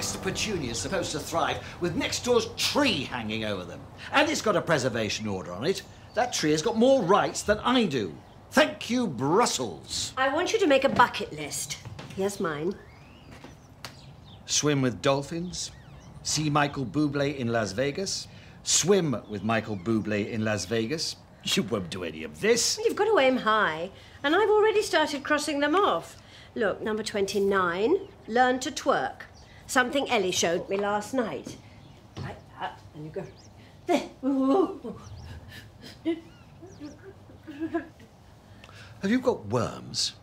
next petunia's supposed to thrive with next door's tree hanging over them. And it's got a preservation order on it. That tree has got more rights than I do. Thank you, Brussels. I want you to make a bucket list. Here's mine. Swim with dolphins. See Michael Bublé in Las Vegas. Swim with Michael Bublé in Las Vegas. You won't do any of this. You've got to aim high, and I've already started crossing them off. Look, number 29, learn to twerk. Something Ellie showed me last night. Right, up, and you go. There. Have you got worms?